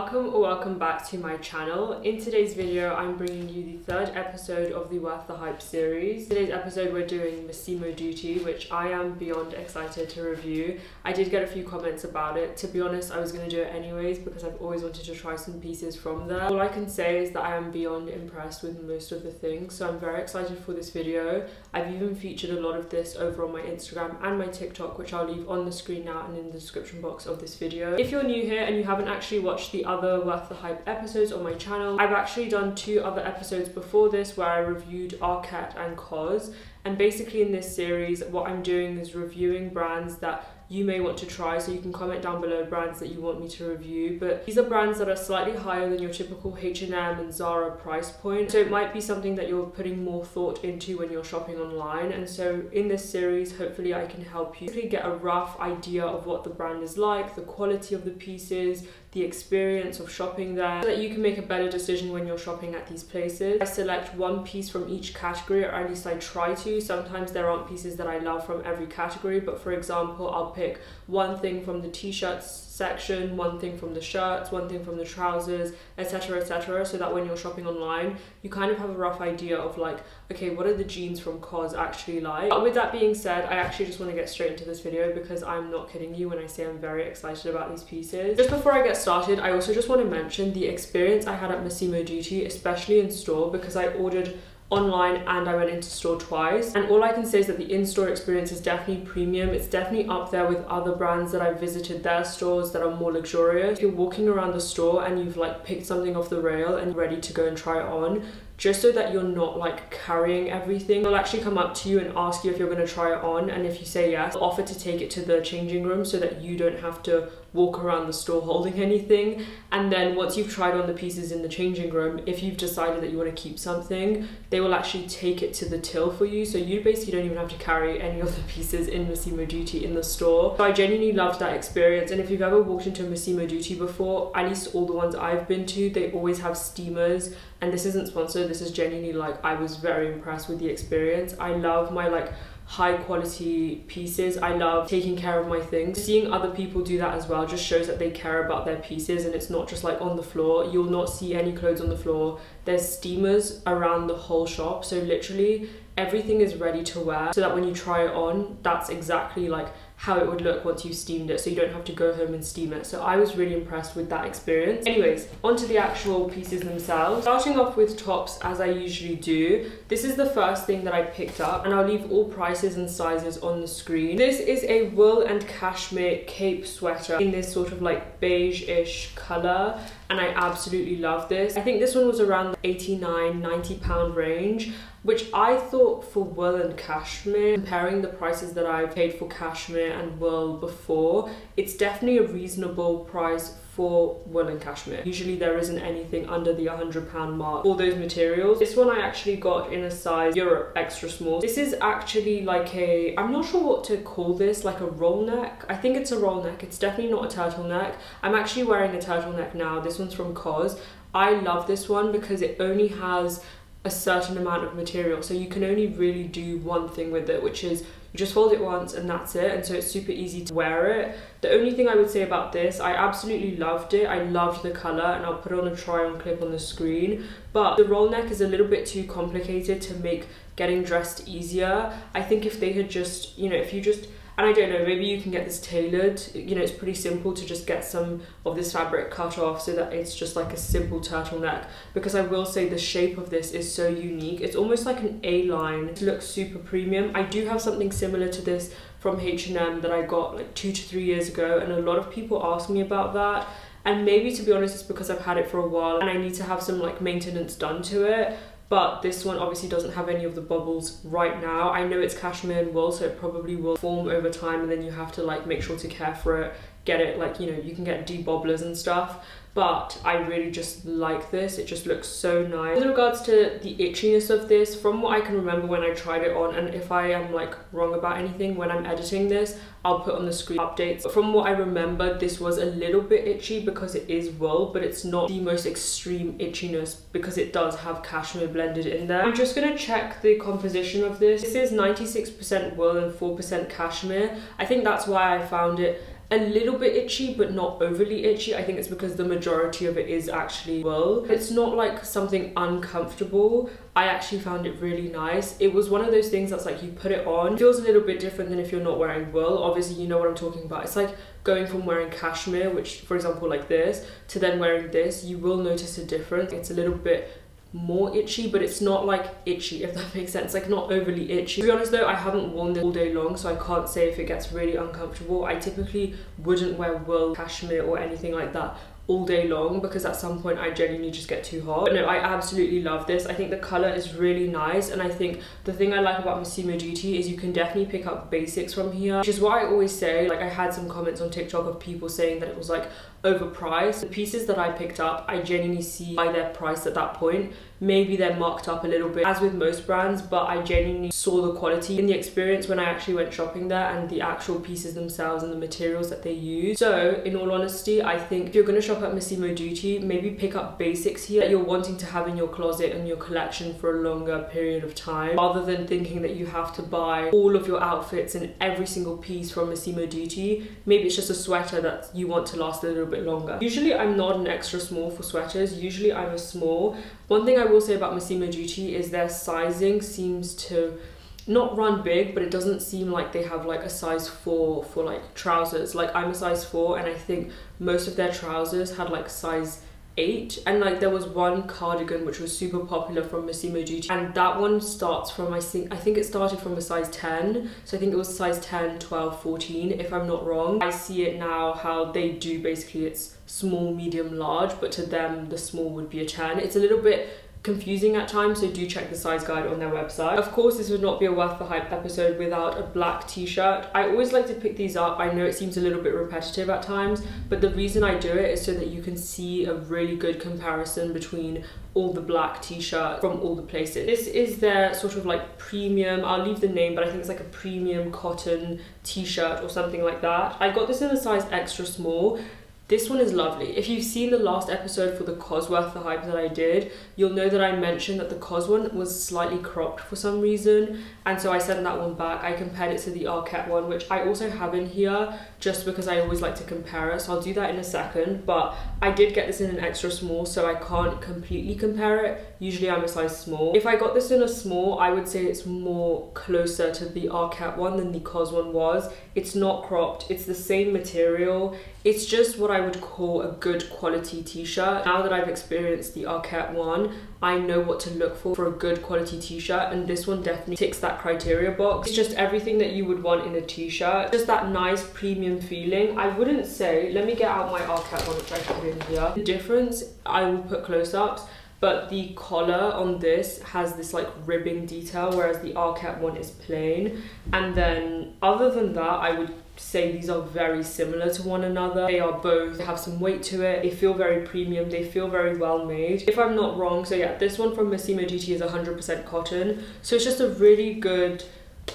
welcome or welcome back to my channel. In today's video, I'm bringing you the third episode of the Worth the Hype series. Today's episode, we're doing Massimo Dutti, which I am beyond excited to review. I did get a few comments about it. To be honest, I was going to do it anyways because I've always wanted to try some pieces from there. All I can say is that I am beyond impressed with most of the things, so I'm very excited for this video. I've even featured a lot of this over on my Instagram and my TikTok, which I'll leave on the screen now and in the description box of this video. If you're new here and you haven't actually watched the other Worth the Hype episodes on my channel. I've actually done two other episodes before this where I reviewed Arket and COS. And basically in this series, what I'm doing is reviewing brands that you may want to try. So you can comment down below brands that you want me to review. But these are brands that are slightly higher than your typical H&M and Zara price point. So it might be something that you're putting more thought into when you're shopping online. And so in this series, hopefully I can help you get a rough idea of what the brand is like, the quality of the pieces, the experience of shopping there so that you can make a better decision when you're shopping at these places. I select one piece from each category or at least I try to. Sometimes there aren't pieces that I love from every category but for example I'll pick one thing from the t-shirts section, one thing from the shirts, one thing from the trousers, etc. etc. so that when you're shopping online, you kind of have a rough idea of like, okay, what are the jeans from COS actually like? But with that being said, I actually just want to get straight into this video because I'm not kidding you when I say I'm very excited about these pieces. Just before I get started, I also just want to mention the experience I had at Massimo Dutti, especially in store, because I ordered online and I went into store twice. And all I can say is that the in-store experience is definitely premium. It's definitely up there with other brands that I've visited their stores that are more luxurious. If you're walking around the store and you've like picked something off the rail and ready to go and try it on, just so that you're not like carrying everything. They'll actually come up to you and ask you if you're to try it on and if you say yes, offer to take it to the changing room so that you don't have to walk around the store holding anything. And then once you've tried on the pieces in the changing room, if you've decided that you want to keep something, they will actually take it to the till for you. So you basically don't even have to carry any of the pieces in Massimo Dutti in the store. So I genuinely loved that experience. And if you've ever walked into Massimo Dutti before, at least all the ones I've been to, they always have steamers and this isn't sponsored this is genuinely like i was very impressed with the experience. I love my like high quality pieces. I love taking care of my things. Seeing other people do that as well just shows that they care about their pieces and it's not just like on the floor. You'll not see any clothes on the floor. There's steamers around the whole shop. So literally everything is ready to wear so that when you try it on that's exactly like how it would look once you steamed it so you don't have to go home and steam it. So I was really impressed with that experience. Anyways, onto the actual pieces themselves. Starting off with tops as I usually do. This is the first thing that I picked up and I'll leave all prices and sizes on the screen. This is a wool and cashmere cape sweater in this sort of like beige-ish color and I absolutely love this. I think this one was around the 89, 90 pound range which I thought for wool and cashmere, comparing the prices that I've paid for cashmere and wool before, it's definitely a reasonable price for wool and cashmere. Usually there isn't anything under the 100 pound mark for those materials. This one I actually got in a size Europe extra small. This is actually like a, I'm not sure what to call this, like a roll neck. I think it's a roll neck. It's definitely not a turtleneck. I'm actually wearing a turtleneck now. This one's from COS. I love this one because it only has a certain amount of material so you can only really do one thing with it which is you just fold it once and that's it and so it's super easy to wear it. The only thing i would say about this i absolutely loved it. I loved the color and i'll put on a try on clip on the screen. But the roll neck is a little bit too complicated to make getting dressed easier. I think if they had just you know if you just and I don't know, maybe you can get this tailored. You know, it's pretty simple to just get some of this fabric cut off so that it's just like a simple turtleneck. Because I will say the shape of this is so unique. It's almost like an A-line. It looks super premium. I do have something similar to this from H&M that I got like two to three years ago and a lot of people ask me about that and maybe to be honest it's because I've had it for a while and I need to have some like maintenance done to it but this one obviously doesn't have any of the bubbles right now. I know it's cashmere and wool, so it probably will form over time and then you have to like make sure to care for it, get it like, you know, you can get debobblers and stuff but I really just like this. It just looks so nice. With regards to the itchiness of this, from what I can remember when I tried it on, and if I am like wrong about anything when I'm editing this, I'll put on the screen updates. But from what I remember, this was a little bit itchy because it is wool, but it's not the most extreme itchiness because it does have cashmere blended in there. I'm just gonna check the composition of this. This is 96% wool and 4% cashmere. I think that's why I found it a little bit itchy but not overly itchy. I think it's because the majority of it is actually wool it's not like something uncomfortable. I actually found it really nice. It was one of those things that's like you put it on. Feels a little bit different than if you're not wearing wool obviously you know what i'm talking about. It's like going from wearing cashmere which for example like this to then wearing this. You will notice a difference. It's a little bit more itchy but it's not like itchy if that makes sense like not overly itchy. To be honest though i haven't worn this all day long so i can't say if it gets really uncomfortable. I typically wouldn't wear wool cashmere or anything like that all day long because at some point I genuinely just get too hot. But no, I absolutely love this. I think the colour is really nice and I think the thing I like about Massimo Dutti is you can definitely pick up basics from here, which is what I always say. Like I had some comments on TikTok of people saying that it was like overpriced. The pieces that I picked up, I genuinely see by their price at that point. Maybe they're marked up a little bit, as with most brands, but I genuinely saw the quality in the experience when I actually went shopping there and the actual pieces themselves and the materials that they use. So, in all honesty, I think if you're gonna shop at Massimo Dutti, maybe pick up basics here that you're wanting to have in your closet and your collection for a longer period of time, rather than thinking that you have to buy all of your outfits and every single piece from Massimo Dutti. Maybe it's just a sweater that you want to last a little bit longer. Usually I'm not an extra small for sweaters, usually I'm a small. One thing I will say about Massimo Dutti is their sizing seems to not run big but it doesn't seem like they have like a size 4 for like trousers. Like i'm a size 4 and i think most of their trousers had like size eight. And like there was one cardigan which was super popular from Massimo Dutti and that one starts from I think I think it started from a size 10 so I think it was size 10 12 14 if I'm not wrong. I see it now how they do basically it's small medium large but to them the small would be a 10 it's a little bit confusing at times, so do check the size guide on their website. Of course, this would not be a Worth the Hype episode without a black t-shirt. I always like to pick these up. I know it seems a little bit repetitive at times, but the reason I do it is so that you can see a really good comparison between all the black t-shirt from all the places. This is their sort of like premium, I'll leave the name, but I think it's like a premium cotton t-shirt or something like that. I got this in a size extra small this one is lovely. If you've seen the last episode for the COS Worth, the hype that I did, you'll know that I mentioned that the Cos one was slightly cropped for some reason. And so I sent that one back. I compared it to the Arket one, which I also have in here just because I always like to compare it. So I'll do that in a second. But I did get this in an extra small, so I can't completely compare it. Usually I'm a size small. If I got this in a small, I would say it's more closer to the Arket one than the Cos one was. It's not cropped. It's the same material. It's just what I would call a good quality t-shirt. Now that I've experienced the Arket one, I know what to look for for a good quality t-shirt and this one definitely ticks that criteria box. It's just everything that you would want in a t-shirt. Just that nice premium feeling. I wouldn't say, let me get out my Arket one which I put in here. The difference, I will put close-ups but the collar on this has this like ribbing detail whereas the Arket one is plain. And then other than that I would say these are very similar to one another. They are both they have some weight to it. They feel very premium. They feel very well made. If I'm not wrong so yeah this one from Massimo Dutti is 100% cotton. So it's just a really good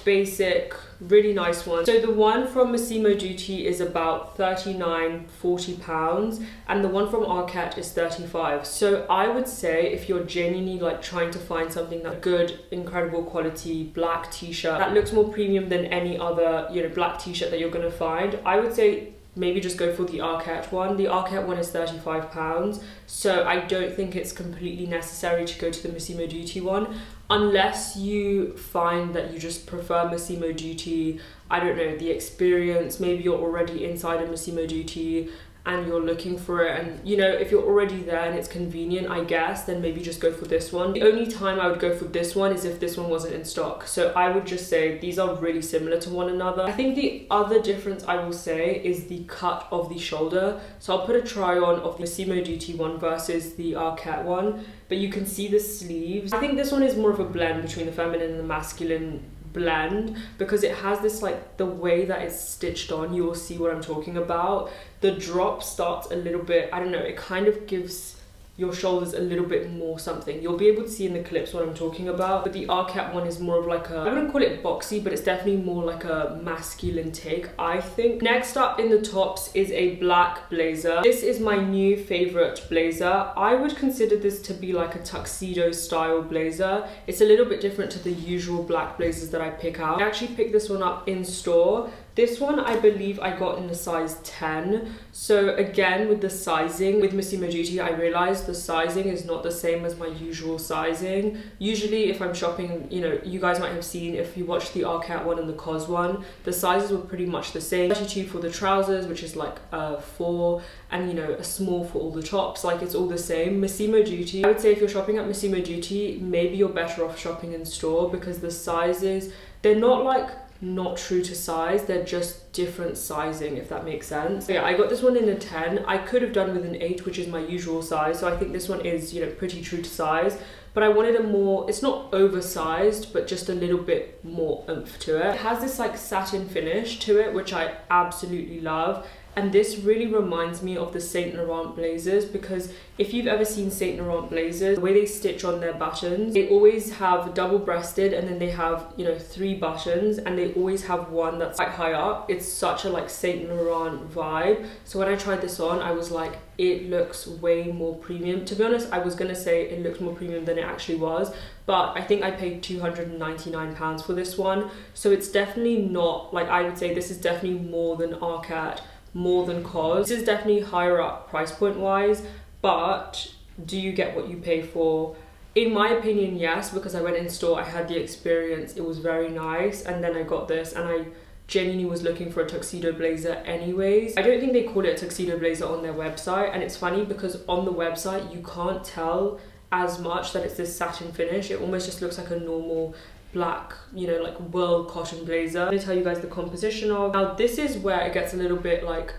basic really nice one. So the one from Massimo Dutti is about 39 40 pounds and the one from Arket is 35 so I would say if you're genuinely like trying to find something that good incredible quality black t-shirt that looks more premium than any other you know black t-shirt that you're gonna find I would say maybe just go for the Arket one. The Arket one is £35, so I don't think it's completely necessary to go to the Massimo Dutti one unless you find that you just prefer Massimo Dutti, I don't know, the experience, maybe you're already inside a Massimo Dutti and you're looking for it and you know if you're already there and it's convenient I guess then maybe just go for this one. The only time I would go for this one is if this one wasn't in stock. So I would just say these are really similar to one another. I think the other difference I will say is the cut of the shoulder. So I'll put a try on of the Massimo Dutti one versus the Arket one but you can see the sleeves. I think this one is more of a blend between the feminine and the masculine blend because it has this like the way that it's stitched on you will see what I'm talking about. The drop starts a little bit I don't know it kind of gives your shoulders a little bit more something. You'll be able to see in the clips what I'm talking about, but the Arket one is more of like a, I wouldn't call it boxy, but it's definitely more like a masculine take, I think. Next up in the tops is a black blazer. This is my new favorite blazer. I would consider this to be like a tuxedo style blazer. It's a little bit different to the usual black blazers that I pick out. I actually picked this one up in store This one I believe I got in a size 10. So again with the sizing, with Massimo Dutti I realized the sizing is not the same as my usual sizing. Usually if I'm shopping, you know, you guys might have seen if you watched the Arket one and the COS one, the sizes were pretty much the same. 32 for the trousers, which is like a 4, and you know, a small for all the tops, like it's all the same. Massimo Dutti, I would say if you're shopping at Massimo Dutti, maybe you're better off shopping in store because the sizes, they're not like not true to size they're just different sizing if that makes sense. Yeah i got this one in a 10 i could have done with an 8 which is my usual size so i think this one is you know pretty true to size. But I wanted a more, it's not oversized, but just a little bit more oomph to it. It has this like satin finish to it, which I absolutely love and this really reminds me of the Saint Laurent blazers because if you've ever seen Saint Laurent blazers, the way they stitch on their buttons, they always have double breasted and then they have, you know, three buttons and they always have one that's quite high up. It's such a like Saint Laurent vibe. So when I tried this on, I was like, it looks way more premium. To be honest, I was gonna say it looked more premium than it actually was, but I think I paid 299 pounds for this one. So it's definitely not, like I would say this is definitely more than Arket more than COS. This is definitely higher up price point wise, but do you get what you pay for? In my opinion, yes, because I went in store, I had the experience, it was very nice, and then I got this and I genuinely was looking for a tuxedo blazer anyways. I don't think they call it a tuxedo blazer on their website, and it's funny because on the website you can't tell as much that it's this satin finish. It almost just looks like a normal black, you know, like world cotton blazer. I'm gonna tell you guys the composition of. Now this is where it gets a little bit like,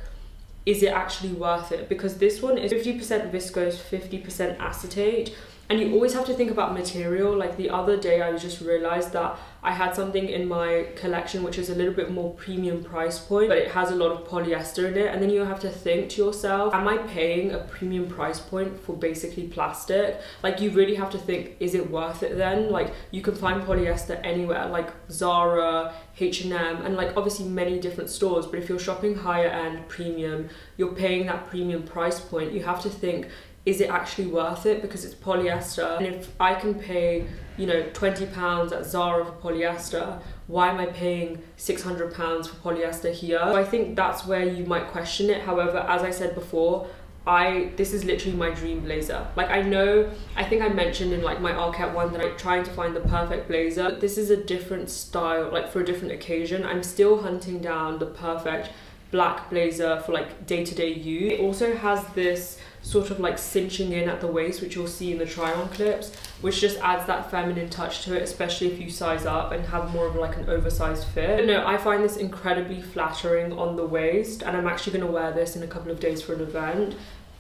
is it actually worth it? Because this one is 50% viscose, 50% acetate and you always have to think about material. Like the other day i just realized that i had something in my collection which is a little bit more premium price point but it has a lot of polyester in it. And then you have to think to yourself am i paying a premium price point for basically plastic? Like you really have to think is it worth it then? Like you can find polyester anywhere like zara H&M and like obviously many different stores. But if you're shopping higher end premium you're paying that premium price point. You have to think is it actually worth it? Because it's polyester. And if I can pay you know 20 pounds at Zara for polyester why am I paying 600 pounds for polyester here? So I think that's where you might question it. However as I said before I this is literally my dream blazer. Like I know I think I mentioned in like my Arket one that I'm trying to find the perfect blazer. But this is a different style like for a different occasion. I'm still hunting down the perfect black blazer for like day-to-day -day use. It also has this sort of like cinching in at the waist, which you'll see in the try on clips, which just adds that feminine touch to it, especially if you size up and have more of like an oversized fit. But no, I find this incredibly flattering on the waist, and I'm actually gonna wear this in a couple of days for an event.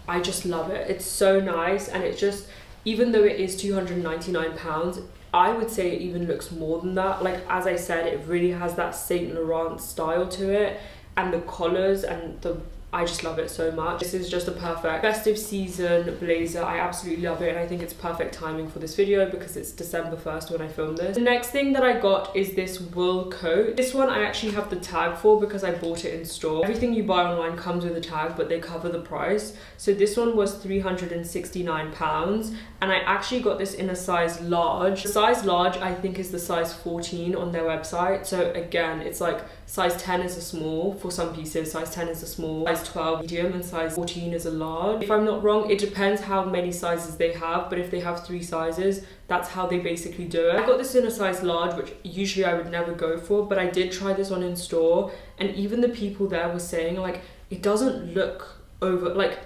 I just love it. It's so nice, and it just, even though it is 299 pounds, I would say it even looks more than that. Like, as I said, it really has that Saint Laurent style to it and the collars and the I just love it so much. This is just a perfect festive season blazer. I absolutely love it and I think it's perfect timing for this video because it's December 1st when I filmed this. The next thing that I got is this wool coat. This one I actually have the tag for because I bought it in store. Everything you buy online comes with a tag but they cover the price. So this one was 369 pounds and I actually got this in a size large. The size large I think is the size 14 on their website. So again, it's like size 10 is a small for some pieces, size 10 is a small, size 12 medium and size 14 is a large. If I'm not wrong, it depends how many sizes they have, but if they have three sizes, that's how they basically do it. I got this in a size large, which usually I would never go for, but I did try this on in store and even the people there were saying like, it doesn't look over, like,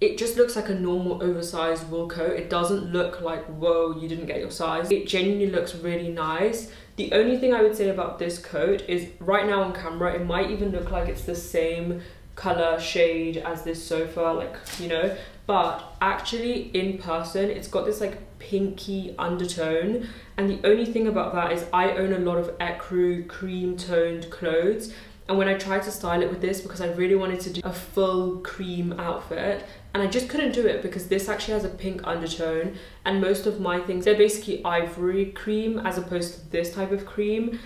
it just looks like a normal oversized wool coat. It doesn't look like, whoa, you didn't get your size. It genuinely looks really nice. The only thing I would say about this coat is right now on camera, it might even look like it's the same color shade as this sofa, like, you know, but actually in person, it's got this like pinky undertone. And the only thing about that is I own a lot of ecru cream toned clothes and when I tried to style it with this because I really wanted to do a full cream outfit and I just couldn't do it because this actually has a pink undertone and most of my things they're basically ivory cream as opposed to this type of cream.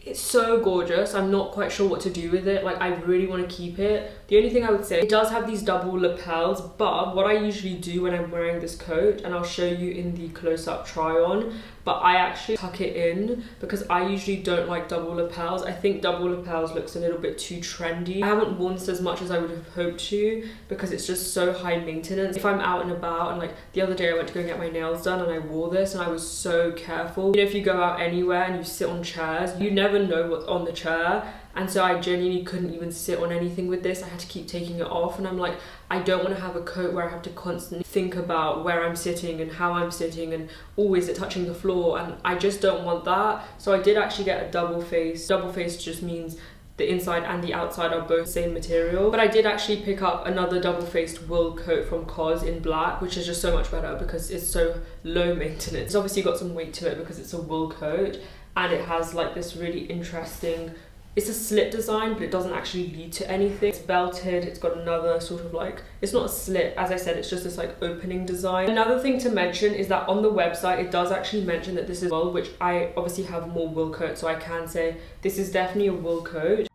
It's so gorgeous. I'm not quite sure what to do with it. Like i really want to keep it. The only thing I would say, it does have these double lapels, but what I usually do when I'm wearing this coat, and I'll show you in the close-up try on, but I actually tuck it in because I usually don't like double lapels. I think double lapels looks a little bit too trendy. I haven't worn this as much as I would have hoped to because it's just so high maintenance. If I'm out and about and like the other day I went to go get my nails done and I wore this and I was so careful. You know, if you go out anywhere and you sit on chairs, you never know what's on the chair and so I genuinely couldn't even sit on anything with this. I had to keep taking it off and I'm like, I don't want to have a coat where I have to constantly think about where I'm sitting and how I'm sitting and always it touching the floor and I just don't want that. So I did actually get a double face. Double face just means the inside and the outside are both same material but I did actually pick up another double-faced wool coat from COS in black which is just so much better because it's so low maintenance it's obviously got some weight to it because it's a wool coat and it has like this really interesting it's a slit design but it doesn't actually lead to anything. It's belted it's got another sort of like it's not a slit as i said it's just this like opening design. Another thing to mention is that on the website it does actually mention that this is wool which i obviously have more wool coat so i can say this is definitely a wool coat.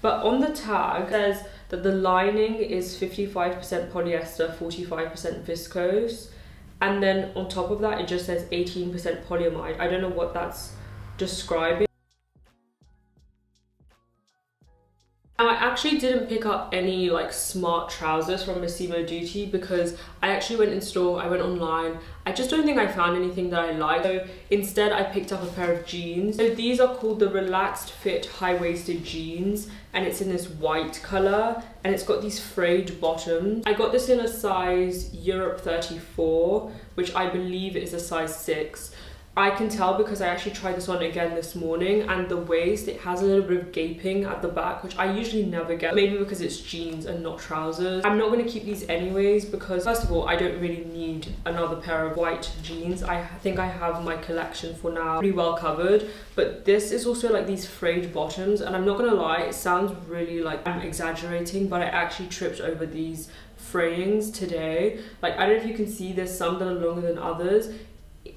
But on the tag says that the lining is 55% polyester 45% viscose and then on top of that it just says 18% polyamide i don't know what that's describing Now I actually didn't pick up any like smart trousers from Massimo Dutti because I actually went in store, I went online, I just don't think I found anything that I liked. So instead I picked up a pair of jeans. So these are called the Relaxed Fit High-Waisted Jeans and it's in this white colour and it's got these frayed bottoms. I got this in a size Europe 34 which I believe is a size 6. I can tell because I actually tried this on again this morning and the waist, it has a little bit of gaping at the back, which I usually never get. Maybe because it's jeans and not trousers. I'm not going to keep these anyways because first of all, I don't really need another pair of white jeans. I think I have my collection for now pretty well covered. But this is also like these frayed bottoms and I'm not going to lie, it sounds really like I'm exaggerating, but I actually tripped over these frayings today. Like, I don't know if you can see there's some that are longer than others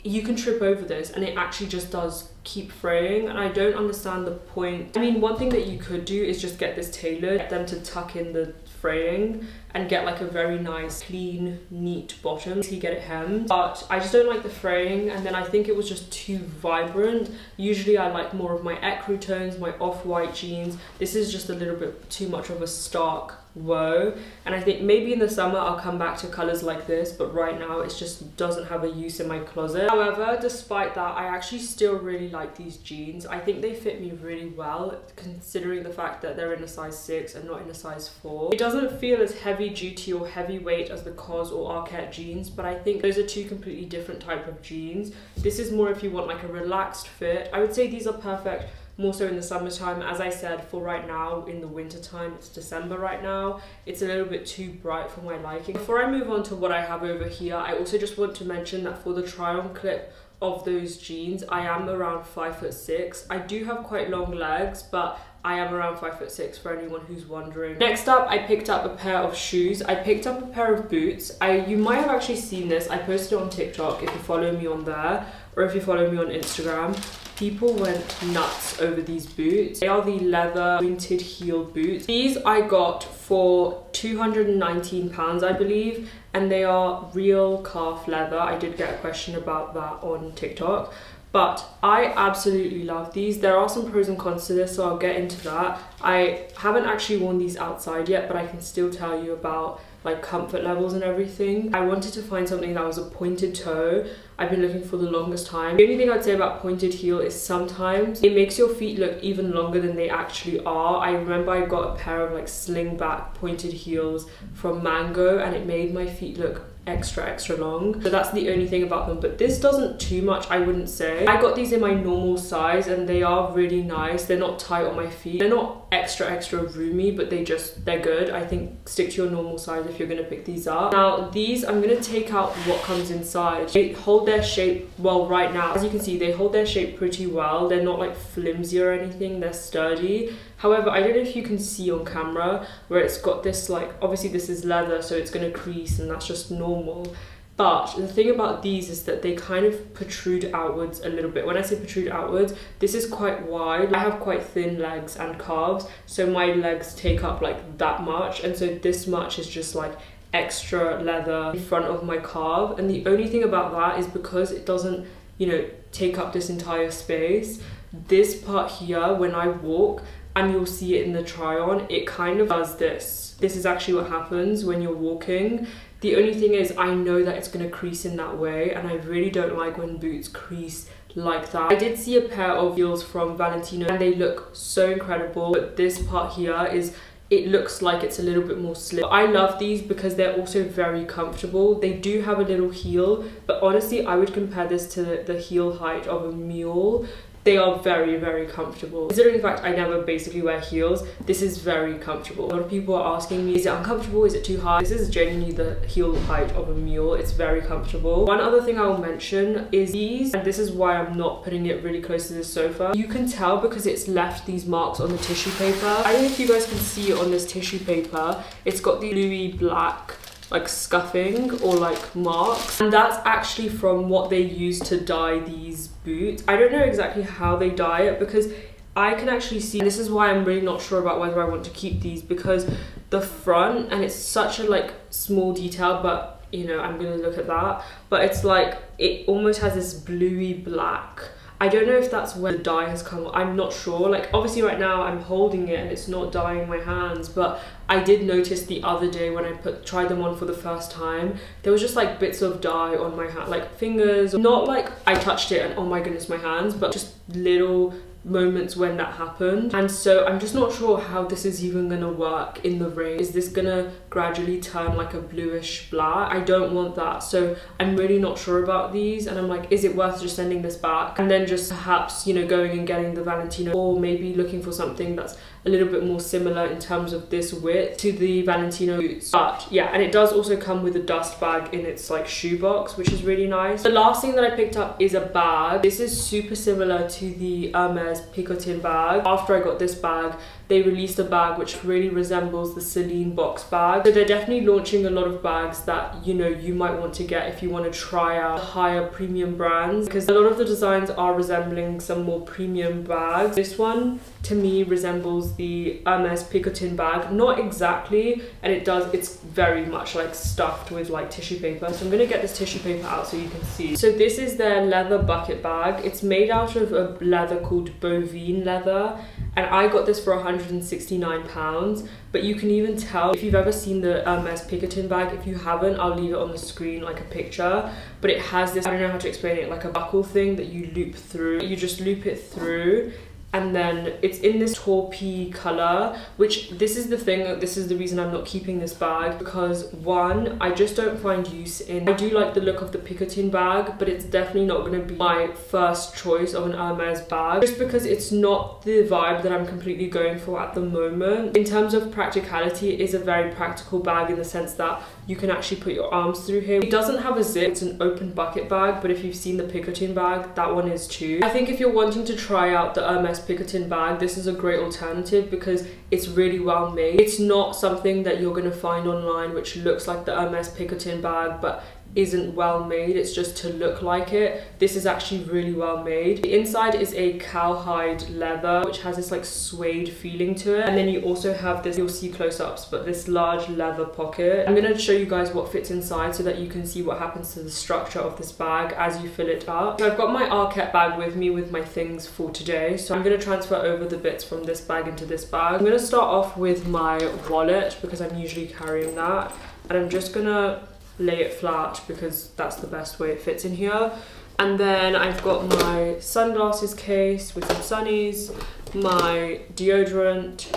you can trip over this and it actually just does keep fraying and I don't understand the point. I mean one thing that you could do is just get this tailored, get them to tuck in the fraying and get like a very nice clean neat bottom you get it hemmed. But I just don't like the fraying and then I think it was just too vibrant. Usually I like more of my ecru tones my off-white jeans. This is just a little bit too much of a stark whoa and I think maybe in the summer I'll come back to colors like this but right now it just doesn't have a use in my closet. However despite that I actually still really like these jeans. I think they fit me really well considering the fact that they're in a size 6 and not in a size 4 it doesn't feel as heavy duty or heavyweight as the COS or Arket jeans but I think those are two completely different type of jeans. This is more if you want like a relaxed fit. I would say these are perfect more so in the summertime. As I said, for right now, in the wintertime, it's December right now, it's a little bit too bright for my liking. Before I move on to what I have over here, I also just want to mention that for the try on clip of those jeans, I am around five foot six. I do have quite long legs, but I am around five foot six for anyone who's wondering. Next up, I picked up a pair of shoes. I picked up a pair of boots. I You might have actually seen this. I posted it on TikTok if you follow me on there or if you follow me on Instagram people went nuts over these boots. They are the leather pointed heel boots. These I got for 219 pounds, I believe, and they are real calf leather. I did get a question about that on TikTok. But I absolutely love these. There are some pros and cons to this, so I'll get into that. I haven't actually worn these outside yet, but I can still tell you about like comfort levels and everything. I wanted to find something that was a pointed toe. I've been looking for the longest time. The only thing I'd say about pointed heel is sometimes it makes your feet look even longer than they actually are. I remember I got a pair of like sling back pointed heels from Mango and it made my feet look extra extra long. So that's the only thing about them. But this doesn't too much i wouldn't say. I got these in my normal size and they are really nice. They're not tight on my feet. They're not extra extra roomy but they just they're good. I think stick to your normal size if you're to pick these up. Now these i'm to take out what comes inside. They hold their shape well right now. As you can see they hold their shape pretty well. They're not like flimsy or anything. They're sturdy However, I don't know if you can see on camera where it's got this like, obviously this is leather so it's to crease and that's just normal. But the thing about these is that they kind of protrude outwards a little bit. When I say protrude outwards, this is quite wide. I have quite thin legs and calves, so my legs take up like that much. And so this much is just like extra leather in front of my calf. And the only thing about that is because it doesn't, you know, take up this entire space, this part here, when I walk, and you'll see it in the try on, it kind of does this. This is actually what happens when you're walking. The only thing is I know that it's going to crease in that way and I really don't like when boots crease like that. I did see a pair of heels from Valentino and they look so incredible but this part here is it looks like it's a little bit more slip. I love these because they're also very comfortable. They do have a little heel, but honestly, I would compare this to the heel height of a mule they are very very comfortable. Considering the fact i never basically wear heels this is very comfortable. A lot of people are asking me is it uncomfortable? Is it too high this is genuinely the heel height of a mule. It's very comfortable. One other thing i'll mention is these and this is why i'm not putting it really close to the sofa. You can tell because it's left these marks on the tissue paper. I don't know if you guys can see on this tissue paper. It's got the bluey black like scuffing or like marks. And that's actually from what they use to dye these boots i don't know exactly how they dye it because i can actually see this is why i'm really not sure about whether i want to keep these because the front and it's such a like small detail but you know i'm gonna look at that but it's like it almost has this bluey black I don't know if that's where the dye has come. I'm not sure. Like obviously right now I'm holding it and it's not dyeing my hands, but I did notice the other day when I put tried them on for the first time, there was just like bits of dye on my hand, like fingers. Not like I touched it and oh my goodness my hands, but just little moments when that happened. And so I'm just not sure how this is even gonna work in the rain is this gonna gradually turn like a bluish black? I don't want that. So I'm really not sure about these and I'm like is it worth just sending this back? And then just perhaps you know going and getting the Valentino or maybe looking for something that's a little bit more similar in terms of this width to the Valentino boots. But yeah, and it does also come with a dust bag in its like shoe box, which is really nice. The last thing that I picked up is a bag. This is super similar to the Hermes Picotin bag. After I got this bag, they released a bag which really resembles the Celine box bag. So they're definitely launching a lot of bags that, you know, you might want to get if you want to try out higher premium brands because a lot of the designs are resembling some more premium bags. This one to me resembles the Hermes Picotin bag. Not exactly, and it does, it's very much like stuffed with like tissue paper. So I'm gonna get this tissue paper out so you can see. So this is their leather bucket bag. It's made out of a leather called bovine leather and I got this for 169 pounds. But you can even tell if you've ever seen the um, Hermes Picotin bag if you haven't I'll leave it on the screen like a picture. But it has this I don't know how to explain it like a buckle thing that you loop through. You just loop it through and then it's in this taupey color which this is the thing this is the reason i'm not keeping this bag because one i just don't find use in i do like the look of the picotin bag but it's definitely not going to be my first choice of an hermes bag just because it's not the vibe that i'm completely going for at the moment. In terms of practicality it is a very practical bag in the sense that you can actually put your arms through here it doesn't have a zip it's an open bucket bag but if you've seen the picotin bag that one is too i think if you're wanting to try out the hermes Picotin bag, this is a great alternative because it's really well made. It's not something that you're to find online which looks like the Hermes Picotin bag but isn't well made it's just to look like it. This is actually really well made. The inside is a cowhide leather which has this like suede feeling to it. And then you also have this you'll see close-ups but this large leather pocket. I'm going to show you guys what fits inside so that you can see what happens to the structure of this bag as you fill it up. So i've got my arket bag with me with my things for today. So i'm going to transfer over the bits from this bag into this bag. I'm going to start off with my wallet because i'm usually carrying that. And i'm just gonna lay it flat because that's the best way it fits in here. And then I've got my sunglasses case with some sunnies, my deodorant,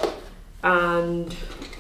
and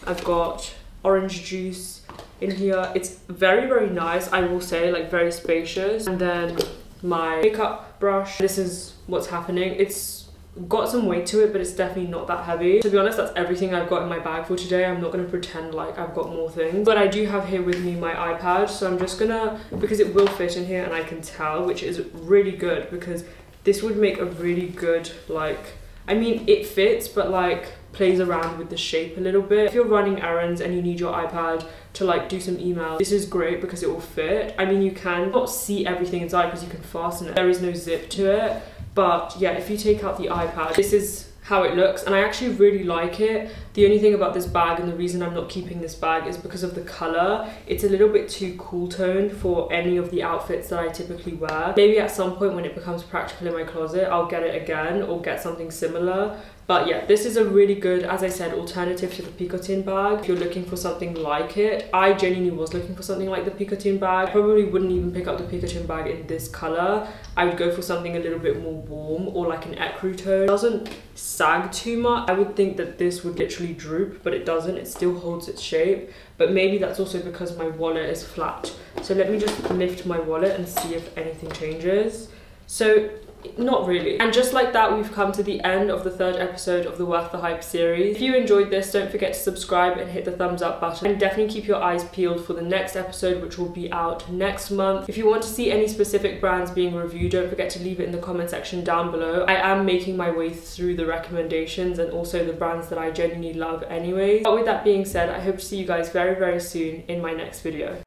I've got orange juice in here. It's very, very nice, I will say, like very spacious. And then my makeup brush. This is what's happening. It's got some weight to it but it's definitely not that heavy to be honest that's everything i've got in my bag for today i'm not going to pretend like i've got more things but i do have here with me my ipad so i'm just gonna because it will fit in here and i can tell which is really good because this would make a really good like i mean it fits but like plays around with the shape a little bit if you're running errands and you need your ipad to like do some email. This is great because it will fit. I mean, you can not see everything inside because you can fasten it. There is no zip to it. But yeah, if you take out the iPad, this is how it looks and I actually really like it. The only thing about this bag and the reason I'm not keeping this bag is because of the colour. It's a little bit too cool toned for any of the outfits that I typically wear. Maybe at some point when it becomes practical in my closet, I'll get it again or get something similar. But yeah, this is a really good, as I said, alternative to the Picotin bag. If you're looking for something like it, I genuinely was looking for something like the Picotin bag. I probably wouldn't even pick up the Picotin bag in this colour. I would go for something a little bit more warm or like an ecru tone. It doesn't sag too much. I would think that this would literally droop, but it doesn't. It still holds its shape. But maybe that's also because my wallet is flat. So let me just lift my wallet and see if anything changes. So not really. And just like that, we've come to the end of the third episode of the Worth the Hype series. If you enjoyed this, don't forget to subscribe and hit the thumbs up button. And definitely keep your eyes peeled for the next episode, which will be out next month. If you want to see any specific brands being reviewed, don't forget to leave it in the comment section down below. I am making my way through the recommendations and also the brands that I genuinely love anyway. But with that being said, I hope to see you guys very, very soon in my next video.